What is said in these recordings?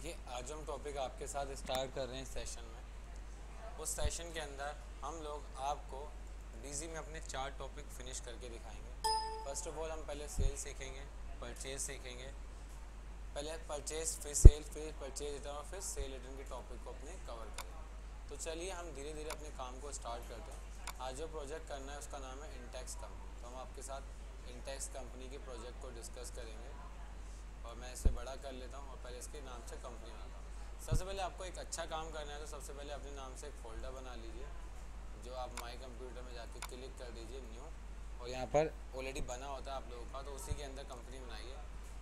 देखिए, आज हम टॉपिक आपके साथ स्टार्ट कर रहे हैं सेशन में। उस सेशन के अंदर हम लोग आपको डीजी में अपने चार टॉपिक फिनिश करके दिखाएँगे। फ़र्स्ट ऑफ़ ऑल हम पहले सेल सीखेंगे परचेज सीखेंगे। पहले परचेज फिर सेल फिर परचेज रिटर्न और फिर सेल रिटर्न के टॉपिक को अपने कवर करेंगे तो चलिए, हम धीरे धीरे अपने काम को स्टार्ट करते हैं। आज जो प्रोजेक्ट करना है, उसका नाम है इंटेक्स कंपनी तो हम आपके साथ इंटेक्स कंपनी के प्रोजेक्ट को डिस्कस करेंगे। और मैं इसे बड़ा कर लेता हूँ और पहले इसके नाम से कंपनी बनाता हूँ। सबसे पहले आपको एक अच्छा काम करना है तो सबसे पहले अपने नाम से एक फ़ोल्डर बना लीजिए, जो आप माई कंप्यूटर में जाके क्लिक कर दीजिए न्यू और यहाँ पर ऑलरेडी बना होता है आप लोगों का तो उसी के अंदर कंपनी बनाइए।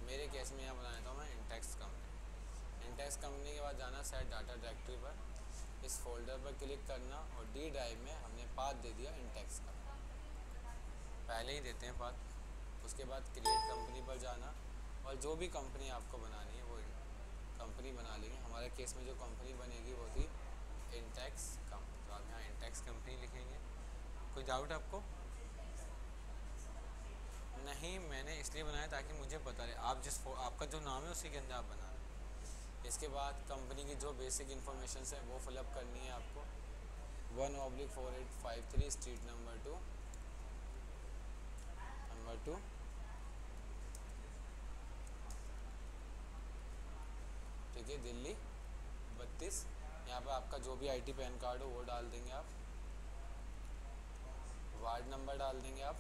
मेरे केस में यहाँ बना देता हूँ मैं इंटेक्स कंपनी इंटेक्स कंपनी के बाद जाना सेट डाटा डायरेक्टरी पर। इस फोल्डर पर क्लिक करना और डी ड्राइव में हमने पाथ दे दिया इंटेक्स का। पहले ही देते हैं पाथ उसके बाद क्रिएट कंपनी पर जाना। और जो भी कंपनी आपको बनानी है, वो कंपनी बना लेंगे। हमारे केस में जो कंपनी बनेगी, वो थी इंटेक्स कंपनी तो आप यहाँ इंटेक्स कंपनी लिखेंगे। कोई डाउट आपको? नहीं, मैंने इसलिए बनाया ताकि मुझे पता रहे। आप जिस आपका जो नाम है, उसी के अंदर आप बना रहे इसके बाद कंपनी की जो बेसिक इन्फॉर्मेशन है, वो फिलअप करनी है आपको। One oblique four eight five three street number two number two है दिल्ली, बत्तीस। यहाँ पे आपका जो भी आईटी पैन कार्ड हो, वो डाल देंगे आप। वार्ड नंबर डाल देंगे आप।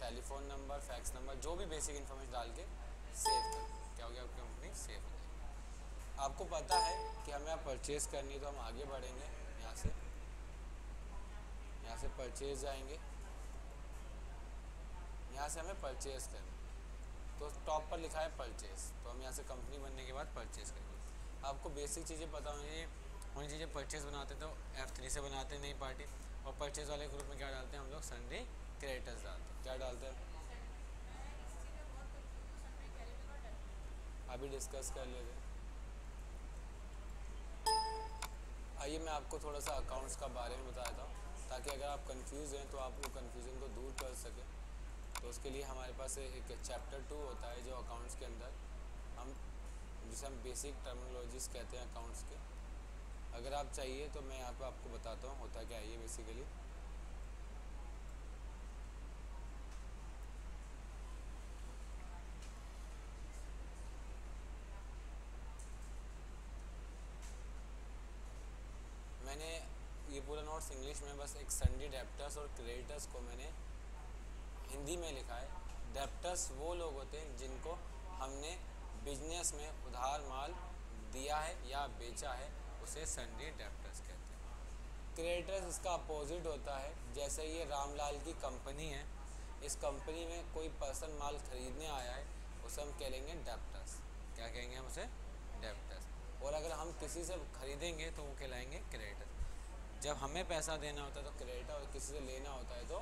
टेलीफोन नंबर, फैक्स नंबर, जो भी बेसिक इन्फॉर्मेशन डाल के सेव कर क्या हो गया आपकी कंपनी सेव हो आपको पता है कि हमें आप परचेज़ करनी है तो हम आगे बढ़ेंगे यहाँ से। यहाँ से परचेज जाएँगे। यहाँ से हमें परचेज़ करना तो टॉप पर लिखा है परचेज तो हम यहाँ से कंपनी बनने के बाद परचेज करेंगे। आपको बेसिक चीज़ें पता होनी होनी चाहिए परचेज बनाते तो एफ़ थ्री से बनाते नई पार्टी और परचेज वाले ग्रुप में क्या डालते हैं हम लोग? संडे क्रिएटर्स डालते हैं। क्या डालते हैं? अभी डिस्कस कर लेते हैं। आइए मैं आपको थोड़ा सा अकाउंट्स का बारे में बताता हूँ, ताकि अगर आप कंफ्यूज हैं तो आप वो कन्फ्यूज़न को दूर कर सकें। तो उसके लिए हमारे पास एक चैप्टर टू होता है जो अकाउंट्स के अंदर हम, जिसे हम बेसिक टर्मिनोलॉजीज कहते हैं अकाउंट्स के। अगर आप चाहिए तो मैं यहाँ पे आपको बताता हूँ होता क्या है ये बेसिकली मैंने ये पूरा नोट्स इंग्लिश में, बस एक संडी डेप्टर्स और क्रेडिटर्स को मैंने हिंदी में लिखा है डेप्टर्स वो लोग होते हैं जिनको हमने बिज़नेस में उधार माल दिया है या बेचा है, उसे संडे डेप्टर्स कहते हैं। क्रेडिटर्स इसका अपोजिट होता है, जैसे ये रामलाल की कंपनी है, इस कंपनी में कोई पर्सन माल खरीदने आया है, उसे हम कह लेंगे डेप्टर्स क्या कहेंगे हम उसे? डेप्टर्स और अगर हम किसी से खरीदेंगे तो वो कहलाएँगे क्रेडिटर जब हमें पैसा देना होता है तो क्रेडिटर और किसी से लेना होता है तो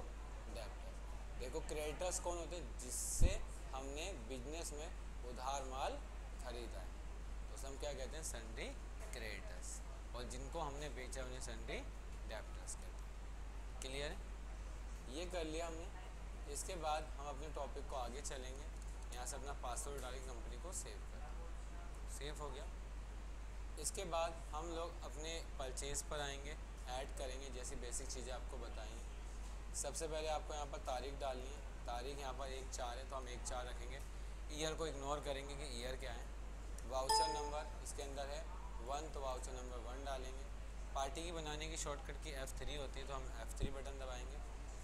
देखो क्रेडिटर्स कौन होते हैं जिससे हमने बिज़नेस में उधार माल खरीदा है? तो हम क्या कहते हैं? संडे क्रेडिटर्स और जिनको हमने बेचा उन्हें संडे डेप्टर्स कहते हैं। क्लियर है? ये कर लिया हमने। इसके बाद हम अपने टॉपिक को आगे चलेंगे। यहाँ से अपना पासवर्ड डालेंगे कंपनी को सेव कर सेव हो गया। इसके बाद हम लोग अपने परचेज़ पर आएँगे। ऐड करेंगे, जैसी बेसिक चीज़ें आपको बताएँगे सबसे पहले आपको यहाँ पर तारीख डालनी है। तारीख यहाँ पर एक चार है तो हम एक चार रखेंगे। ईयर को इग्नोर करेंगे कि ईयर क्या है। वाउचर नंबर इसके अंदर है। वन तो वाउचर नंबर वन डालेंगे। पार्टी की बनाने की शॉर्टकट की एफ़ थ्री होती है तो हम एफ़ थ्री बटन दबाएँगे।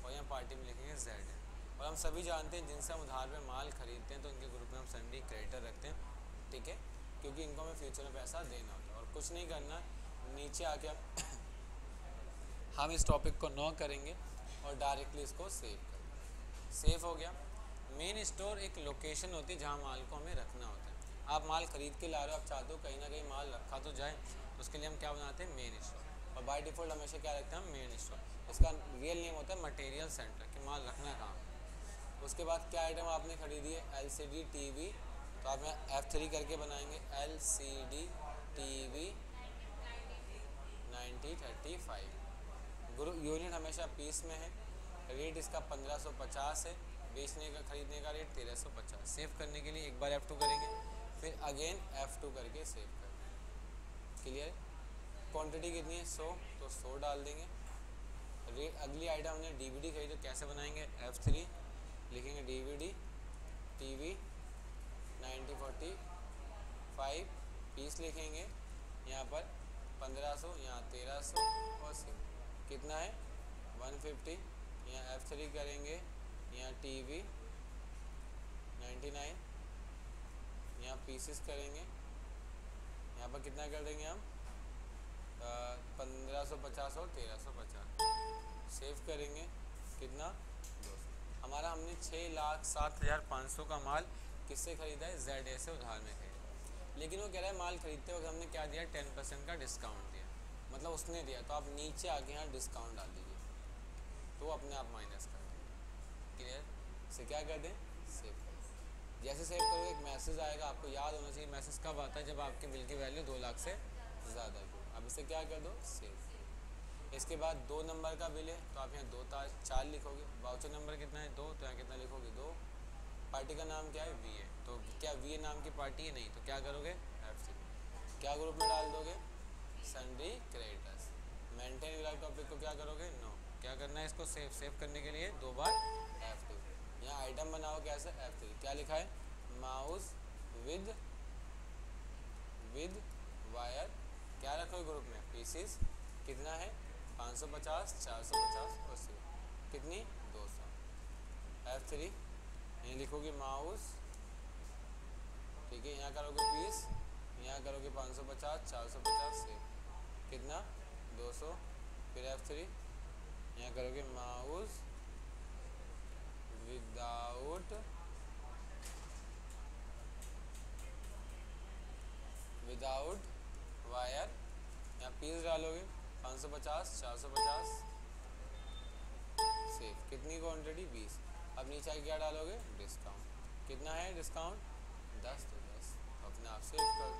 और यहाँ पार्टी में लिखेंगे जेड और हम सभी जानते हैं, जिनसे हम उधार में माल खरीदते हैं तो इनके ग्रुप में हम संडी क्रेडिटर रखते हैं। ठीक है? क्योंकि इनको हमें फ्यूचर में पैसा देना होता है। और कुछ नहीं करना, नीचे आके हम इस टॉपिक को नो करेंगे। और डायरेक्टली इसको सेव कर सेव हो गया। मेन स्टोर एक लोकेशन होती है जहाँ माल को हमें रखना होता है। आप माल ख़रीद के ला रहे हो, आप चाहते हो कहीं ना कहीं माल रखा तो जाए तो उसके लिए हम क्या बनाते हैं? मेन स्टोर और बाय डिफ़ॉल्ट हमेशा क्या रखते हैं मेन स्टोर इसका रियल नेम होता है मटेरियल सेंटर कि माल रखना कहाँ उसके बाद क्या आइटम आपने ख़रीदी है? L C D T V तो आप एफ़ थ्री करके बनाएँगे। L C D T V ninety thirty five. Group unit हमेशा पीस में है। रेट इसका 1550 है। बेचने का, खरीदने का रेट 1350 सेव करने के लिए एक बार F2 करेंगे। फिर अगेन F2 करके सेव कर। क्लियर क्वांटिटी कितनी है? सौ। तो सौ डाल देंगे। रेट अगली आइटम हमने डीवीडी खरीदी। तो कैसे बनाएँगे? F3 लिखेंगे डीवीडी टीवी 9040 फाइव पीस लिखेंगे। यहाँ पर 1500 यहाँ 1300 और सिम कितना है? 150 यहाँ F3 करेंगे। यहाँ टीवी 99 यहाँ पीसेस करेंगे। यहाँ पर कितना कर देंगे हम? पंद्रह सौ पचास और तेरह सौ पचास। सेव करेंगे। कितना? दो हमारा हमने छः लाख सात हज़ार पाँच सौ का माल किससे ख़रीदा है? जेड ए से उधार में खरीदा लेकिन वो कह रहा है, माल खरीदते वक्त हमने क्या दिया? टेन परसेंट का डिस्काउंट दिया। मतलब उसने दिया तो आप नीचे आके यहाँ डिस्काउंट डाल दीजिए। तो अपने आप माइनस कर देंगे। क्लियर से क्या कर दें? सेव कर जैसे सेव करोगे, एक मैसेज आएगा, आपको याद होना चाहिए मैसेज कब आता है जब आपके बिल की वैल्यू दो लाख से ज़्यादा की अब इसे क्या कर दो? सेव इसके बाद दो नंबर का बिल है तो आप यहाँ दो तार, चार लिखोगे। वाउचर नंबर कितना है? दो तो यहाँ कितना लिखोगे? दो। पार्टी का नाम क्या है? वी ए तो क्या वी ए नाम की पार्टी है? नहीं तो क्या करोगे? एफ़ सी क्या ग्रुप में डाल दोगे? सन्डी क्रेडिटर्स मेंटेन वाला टॉपिक को क्या करोगे? No no. क्या करना है इसको? सेव सेव करने के लिए दो बार एफ़ टू यहाँ आइटम बनाओ कैसे? एफ़ थ्री क्या लिखा है? माउस विद विद वायर क्या रखोगे ग्रुप में? पीसीस कितना है? 550 450 और सी कितनी? 200 एफ़ थ्री यहाँ लिखोगे माउस ठीक है, यहाँ करोगे पीस यहाँ करोगे 550 450 से कितना? 200 फिर एफ़ थ्री यहाँ करोगे माउस विदाउट विदाउट वायर यहाँ पीस डालोगे 550 450 सेफ़ कितनी क्वांटिटी 20 अब नीचे क्या डालोगे? डिस्काउंट कितना है डिस्काउंट 10 तो 10 अपने आप सेव कर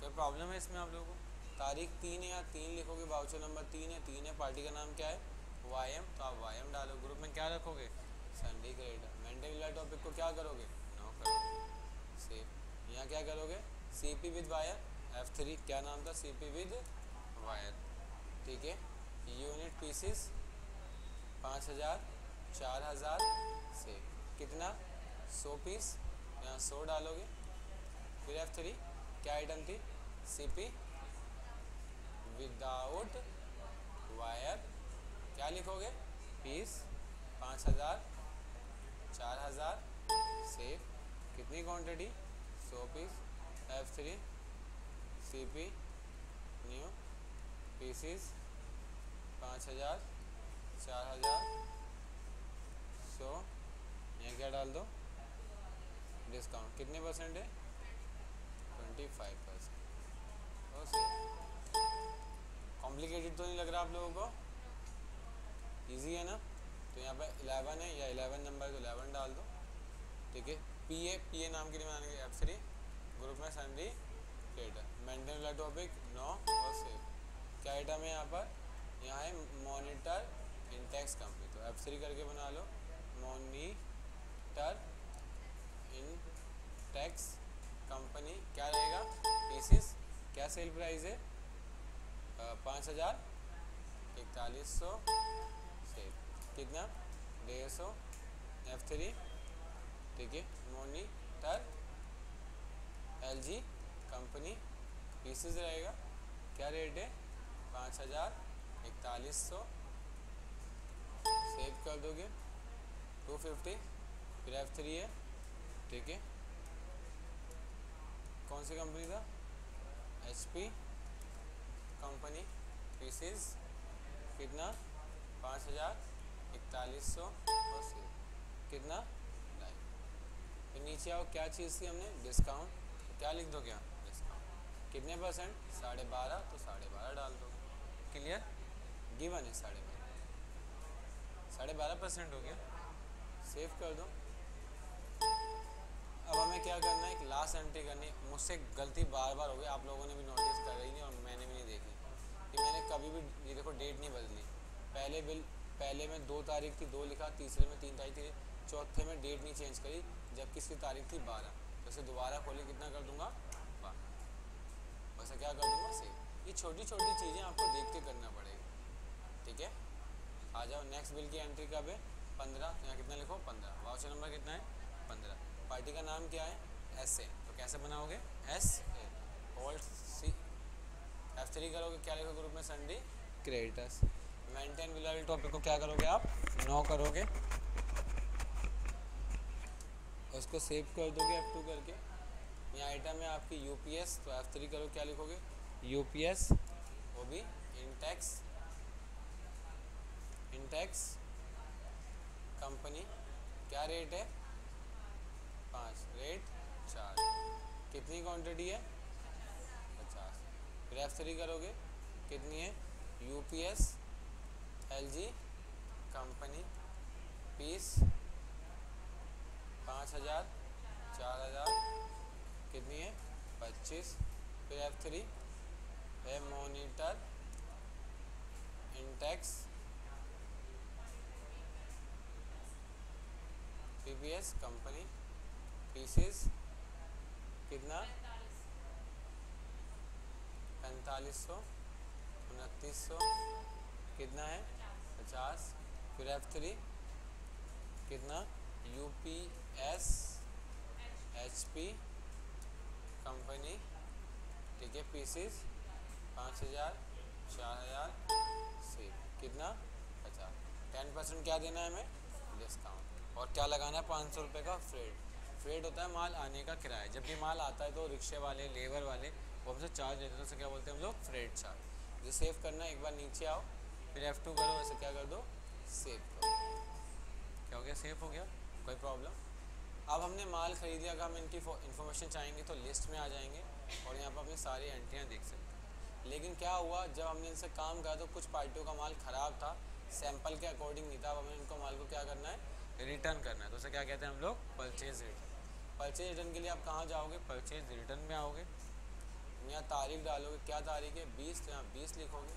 कोई प्रॉब्लम है इसमें आप लोगों को? तारीख तीन है या तीन लिखोगे? बाउचर नंबर तीन है तीन है पार्टी का नाम क्या है? वाई एम तो आप वाई एम डालो। ग्रुप में क्या रखोगे? संडे क्रेडिट मेंटेन टॉपिक को क्या करोगे? नो करोगे। सेव यहाँ क्या करोगे? C P with wire F three क्या नाम था? सी पी विद वायर ठीक है? यूनिट पीसीस पाँच हज़ार, चार हज़ार। से कितना? सौ पीस यहाँ सौ डालोगे। फिर एफ़ थ्री क्या आइटम थी? सी पी विदाउट वायर क्या लिखोगे? पीस पाँच हज़ार, चार हज़ार सेफ़ कितनी क्वांटिटी सौ piece F three C P new pieces पाँच हज़ार, चार हज़ार, सौ यहाँ क्या डाल दो? डिस्काउंट कितने परसेंट है? ट्वेंटी फाइव परसेंट और कॉम्प्लिकेटेड तो नहीं लग रहा आप लोगों को? इजी है ना? तो यहाँ पर इलेवन है, या इलेवन नंबर तो इलेवन डाल दो। ठीक है? पी ए पी ए नाम के लिए बनाने एफ़ थ्री ग्रुप में सन्डी क्रिएटर मेंटेन वाला टॉपिक नो और सेव क्या आइटम है यहाँ पर? यहाँ है मॉनिटर इंटेक्स कंपनी तो एफ़ थ्री करके बना लो। मॉनिटर इन टैक्स कंपनी क्या रहेगा? पीसीस क्या सेल प्राइस है? पाँच हज़ार, इकतालीस सौ कितना? डेढ़ सौ एफ़ थ्री ठीक है monitor L G company pieces रहेगा। क्या रेट है? पाँच हज़ार, इकतालीस सौ सेव कर दोगे। टू फिफ्टी फिर एफ़ थ्री है, ठीक है। कौन सी कंपनी था? एच पी कंपनी पीसीस कितना? पाँच हज़ार इकतालीस सौ सेव कितना? लाइन फिर नीचे आओ, क्या चीज़ थी हमने? डिस्काउंट क्या लिख दो क्या डिस्काउंट कितने परसेंट साढ़े बारह तो साढ़े बारह डाल दो। क्लियर गिवन है साढ़े बारह। साढ़े बारह परसेंट हो गया। सेव कर दो। अब हमें क्या करना है? एक लास्ट एंट्री करनी मुझसे गलती बार बार हो गई। आप लोगों ने भी नोटिस कर रही नहीं और मैंने भी नहीं देखी। कि मैंने कभी भी, ये देखो डेट नहीं बदली। पहले बिल, पहले में दो तारीख थी, दो लिखा, तीसरे में तीन तारीख थी, चौथे में डेट नहीं चेंज करी, जबकि इसकी तारीख थी बारह। तो इसे दोबारा खोले कितना कर दूँगा? बारह। वैसे क्या कर दूँगा? सेव ये छोटी छोटी चीज़ें आपको देख के करना पड़ेगी। ठीक है? आ जाओ नेक्स्ट बिल की एंट्री कब है? पंद्रह। तो यहाँ कितना लिखो? पंद्रह। वाउचर नंबर कितना है? पंद्रह। पार्टी का नाम क्या है? एस ए तो कैसे बनाओगे? S A hold F three करोगे क्या लिखोगे ग्रुप में sundry creditors maintain bill topic को क्या करोगे आप? नो करोगे। उसको सेव कर दोगे एफ़ टू करके। यहाँ आइटम है आपकी यूपीएस तो एफ़ थ्री करो क्या लिखोगे? यूपीएस वो भी इंटेक्स इंटेक्स कंपनी क्या रेट है? पाँच। रेट चार। कितनी क्वांटिटी है? फिर एफ़ थ्री करोगे? कितनी है? यूपीएस एलजी कंपनी पीस पाँच हज़ार, चार हज़ार, कितनी है? पच्चीस। फिर एफ़ थ्री है monitor Intex PPS company PCs कितना? पैंतालीस सौ, उनतीस सौ, कितना है? पचास। फिर एफ़ थ्री कितना? U P S H P company ठीक है पीसीस पाँच हज़ार, चार हज़ार सी कितना? पचास। टेन परसेंट क्या देना है हमें? डिस्काउंट और क्या लगाना है? पाँच सौ रुपये का फ्रेड फ्रेड होता है माल आने का किराया। जब भी माल आता है तो रिक्शे वाले, लेबर वाले वो हमसे चार्ज देते हैं तो उसे क्या बोलते हैं हम लोग? फ्रेड चार्ज ये सेव करना, एक बार नीचे आओ, फिर एफ़ टू करो, ऐसे क्या कर दो? सेव करो. क्या हो गया? सेव हो गया? कोई प्रॉब्लम अब हमने माल खरीद अगर हम इनकी इन्फॉर्मेशन चाहेंगे तो लिस्ट में आ जाएँगे और यहाँ पर अपनी सारी एंट्रियाँ देख सकते हैं. लेकिन क्या हुआ? जब हमने इनसे काम करा तो कुछ पार्टियों का माल ख़राब था सैंपल के अकॉर्डिंग नहीं था, अब हमें इनको माल को क्या करना है? रिटर्न करना है. तो उसे क्या कहते हैं हम लोग? परचेज रिटर्न परचेज रिटर्न के लिए आप कहाँ जाओगे? परचेज रिटर्न में आओगे. यहाँ तारीख डालोगे, क्या तारीख है? बीस तो यहाँ बीस लिखोगे।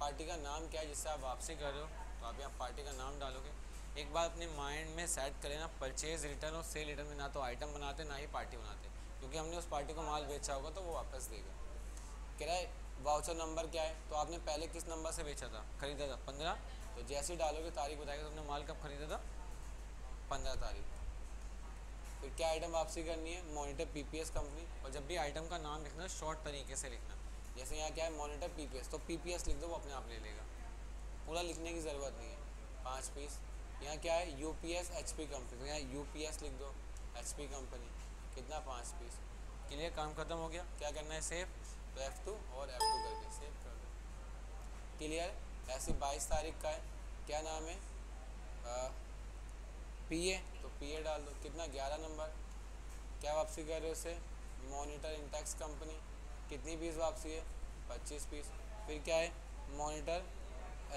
पार्टी का नाम क्या है जिससे आप वापसी कर रहे हो? तो आप यहाँ पार्टी का नाम डालोगे। एक बार अपने माइंड में सेट करें ना, परचेज रिटर्न और सेल रिटर्न में ना तो आइटम बनाते, ना ही पार्टी बनाते। क्योंकि हमने उस पार्टी को माल बेचा होगा तो वो वापस देगा किराए वाउचर नंबर क्या है? तो आपने पहले किस नंबर से बेचा था? खरीदा था, पंद्रह? तो जैसे ही डालोगे, तारीख बताएगा, तुमने माल कब खरीदा था? पंद्रह तारीख। फिर क्या आइटम वापसी करनी है? मॉनिटर पीपीएस कंपनी और जब भी आइटम का नाम लिखना शॉर्ट तरीके से लिखना। जैसे यहाँ क्या है? मॉनिटर पीपीएस तो पीपीएस लिख दो, वो अपने आप ले लेगा। पूरा लिखने की ज़रूरत नहीं है। पाँच पीस यहाँ क्या है? U P S H P company तो यहाँ यू पी एस लिख दो एच पी कंपनी कितना? पाँच पीस क्लियर काम खत्म हो गया। क्या करना है? सेव तो एफ़ टू और एफ़ टू करके सेव कर दो। क्लियर ऐसी बाईस तारीख का है। क्या नाम है? पी ए तो पी ए डाल दो। कितना? ग्यारह नंबर। क्या वापसी कर रहे हो उसे? मोनीटर इंटेक्स कंपनी कितनी पीस वापसी है? पच्चीस पीस फिर क्या है? मोनीटर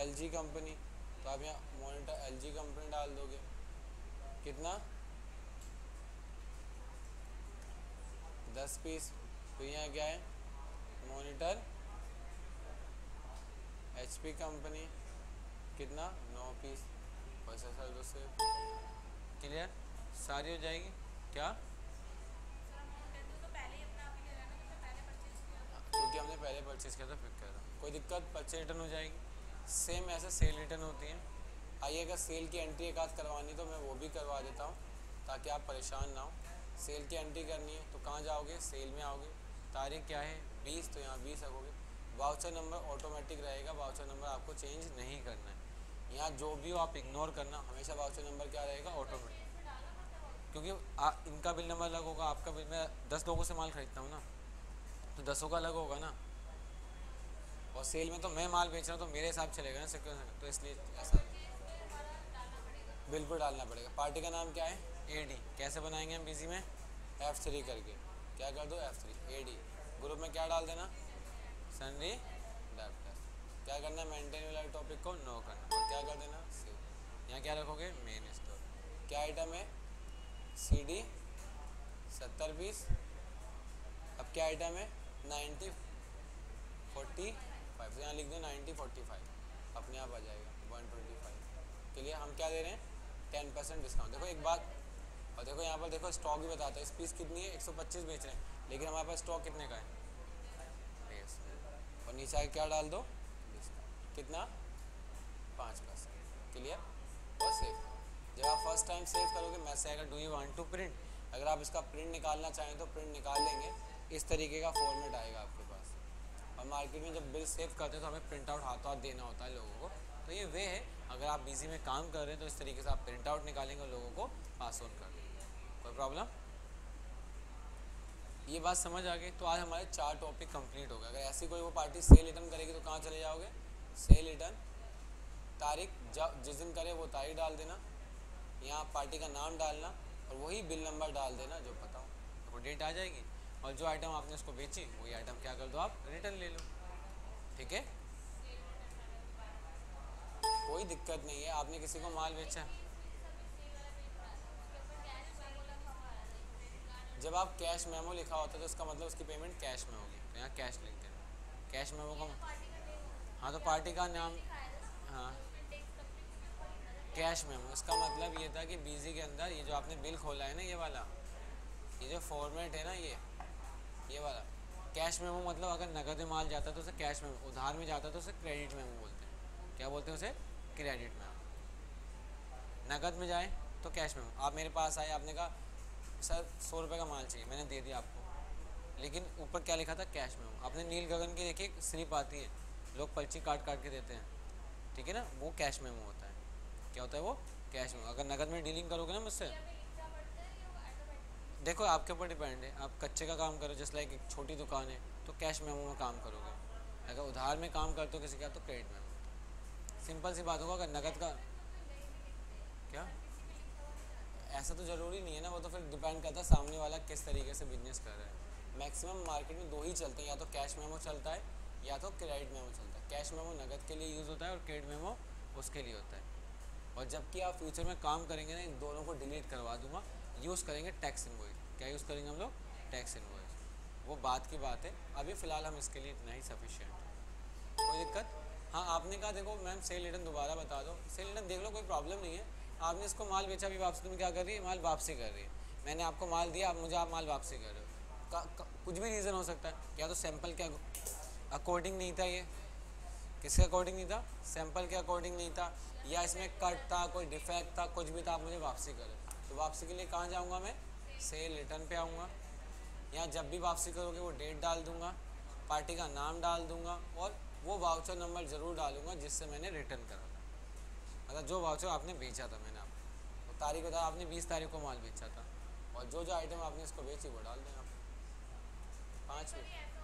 एलजी कंपनी तो आप यहाँ मोनीटर एल जी कंपनी डाल दोगे। कितना? दस पीस तो यहाँ क्या है? मोनीटर एच पी कंपनी कितना? नौ पीस पैसा सर दो से क्लियर? सारी हो जाएगी? क्या? क्योंकि हमने पहले परचेज किया था फिर किया था। कोई दिक्कत? परचेज रिटर्न हो जाएगी। सेम ऐसे सेल रिटर्न होती हैं। आइए, अगर सेल की एंट्री एक आध करवानी तो मैं वो भी करवा देता हूँ, ताकि आप परेशान ना हो। सेल की एंट्री करनी है तो कहाँ जाओगे? सेल में आओगे। तारीख क्या है? बीस तो यहाँ बीस रखोगे। वाउचर नंबर ऑटोमेटिक रहेगा। वाउचर नंबर आपको चेंज नहीं करना है। यहाँ जो भी हो आप इग्नोर करना हमेशा वाउचर नंबर क्या रहेगा? ऑटोमेटिक क्योंकि आ, इनका बिल नंबर अलग होगा आपका बिल मैं दस लोगों से माल खरीदता हूँ ना। तो दसों का अलग होगा ना। और सेल में तो मैं माल बेच रहा हूँ तो मेरे हिसाब चलेगा ना सिक्योर तो इसलिए ऐसा। बिल्कुल डालना पड़ेगा। पार्टी का नाम क्या है? ए डी कैसे बनाएँगे हम बिज़ी में? एफ़ थ्री करके। क्या कर दो? F three A D group में क्या डाल देना? सनरी क्या करना है? मेंटेन वाला टॉपिक को नो करना। और क्या कर देना? सेव यहाँ क्या रखोगे? मेन स्टोर क्या आइटम है? सी डी सत्तर पीस अब क्या आइटम है? नाइन्टी फोर्टी फाइव यहाँ लिख दो नाइन्टी फोर्टी फाइव अपने आप आ जाएगा। वन ट्वेंटी फाइव के लिए हम क्या दे रहे हैं? टेन परसेंट डिस्काउंट देखो एक बात। और देखो यहाँ पर देखो स्टॉक भी बताता है। इस पीस कितनी है? 125 बेच रहे हैं। लेकिन हमारे पास स्टॉक कितने का है? और नीचे क्या डाल दो? कितना? पाँच परसेंट क्लियर? और सेव जब आप फ़र्स्ट टाइम सेव करोगे मैसेज आएगा do you want to print अगर आप इसका प्रिंट निकालना चाहें तो प्रिंट निकाल लेंगे। इस तरीके का फॉर्मेट आएगा आपके पास। और मार्केट में जब बिल सेव करते हैं तो हमें प्रिंट आउट हाथों हाथ देना होता है लोगों को। तो ये वे है। अगर आप बिज़ी में काम कर रहे हैं तो इस तरीके से आप प्रिंट आउट निकालेंगे और लोगों को पास ऑन कर देंगे कोई प्रॉब्लम ये बात समझ आ गई? तो आज हमारे चार टॉपिक कंप्लीट हो गए। अगर ऐसी कोई वो पार्टी सेल रिटर्न करेगी तो कहाँ चले जाओगे? सेल रिटर्न तारीख जब जिस दिन करे वो तारीख डाल देना। यहाँ पार्टी का नाम डालना और वही बिल नंबर डाल देना जो पता हो। तो डेट आ जाएगी। और जो आइटम आपने उसको बेची, वही आइटम क्या कर दो आप रिटर्न ले लो। ठीक है? कोई दिक्कत नहीं है। आपने किसी को माल बेचा जब आप कैश मेमो लिखा होता है तो उसका मतलब उसकी पेमेंट कैश में होगी। तो यहाँ कैश लिख देना। कैश मेमो का हाँ तो पार्टी का नाम हाँ। Cash memo. इसका मतलब ये था कि बीजी के अंदर ये जो आपने बिल खोला है ना, ये वाला, ये जो फॉर्मेट है ना ये ये वाला। कैश मेमो मतलब अगर नगद में माल जाता है तो उसे कैश मेमो, उधार में जाता है तो उसे क्रेडिट मेमो बोलते हैं। क्या बोलते हैं उसे? Credit memo. नगद में जाए तो कैश मेमो। आप मेरे पास आए, आपने कहा, सर, सौ रुपये का माल चाहिए, मैंने दे दिया आपको। लेकिन ऊपर क्या लिखा था? Cash memo. आपने नील गगन की देखिए स्लिप आती है। लोग पर्ची काट काट के देते हैं। ठीक है ना? वो कैश मेमो होता है। क्या होता है वो? कैश में अगर नगद में डीलिंग करोगे ना मुझसे? देखो, आपके ऊपर डिपेंड है। आप कच्चे का काम करो जैसे लाइक एक छोटी दुकान है तो कैश मेमो में काम करोगे। अगर उधार में काम करते हो किसी का तो क्रेडिट मेमो सिंपल सी बात होगा, अगर नगद का क्या? ऐसा तो ज़रूरी नहीं है ना, वो तो फिर डिपेंड करता है सामने वाला किस तरीके से बिज़नेस कर रहा है। मैक्सिमम मार्केट में दो ही चलते हैं, या तो कैश मेमो चलता है, या तो क्रेडिट मेमो चलता है। कैश मेमो नगद के लिए यूज़ होता है और क्रेडिट मेमो उसके लिए होता है। और जबकि आप फ्यूचर में काम करेंगे ना, इन दोनों को डिलीट करवा दूँगा। यूज़ करेंगे टैक्स इनवॉइस क्या यूज़ करेंगे हम लोग? टैक्स इनवॉइस वो बात की बात है। अभी फ़िलहाल हम इसके लिए इतना ही सफिशियंट है। कोई दिक्कत? हाँ आपने कहा, देखो मैम सेल रिटर्न दोबारा बता दो। सेल रिटर्न देख लो, कोई प्रॉब्लम नहीं है। आपने इसको माल बेचा भी वापसी तुम क्या कर रही है? माल वापसी कर रही है। मैंने आपको माल दिया, आप, मुझे आप माल वापसी कर रहे हो। कुछ भी रीज़न हो सकता है। या तो सैंपल के अकॉर्डिंग नहीं था ये? किसके अकॉर्डिंग नहीं था? सैंपल के अकॉर्डिंग नहीं था, या इसमें कट था, कोई डिफेक्ट था, कुछ भी था, आप मुझे वापसी करें। तो वापसी के लिए कहाँ जाऊँगा मैं? सेल रिटर्न पे आऊँगा। या जब भी वापसी करोगे, वो डेट डाल दूँगा पार्टी का नाम डाल दूँगा, और वो वाउचर नंबर ज़रूर डालूँगा, जिससे मैंने रिटर्न करा था। मतलब जो वाउचर आपने बेचा था मैंने आपको तो तारीख बता आपने बीस तारीख को माल बेचा था, और जो जो आइटम आपने इसको बेची, वो डाल दें आप पाँच मिनट।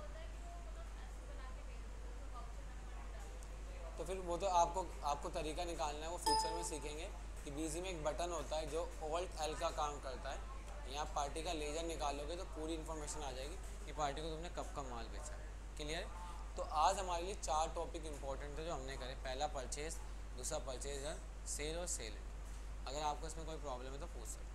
तो फिर वो तो आपको आपको तरीका निकालना है, वो फ्यूचर में सीखेंगे कि बीजी में एक बटन होता है जो ओल्ट एल का काम करता है। यहाँ पार्टी का लेजर निकालोगे तो पूरी इन्फॉर्मेशन आ जाएगी कि पार्टी को तुमने कब का माल बेचा है। क्लियर तो आज हमारे लिए चार टॉपिक इंपॉर्टेंट थे जो हमने करे। पहला परचेज दूसरा परचेज है सेल और सेल अगर आपको इसमें कोई प्रॉब्लम है तो पूछ सकते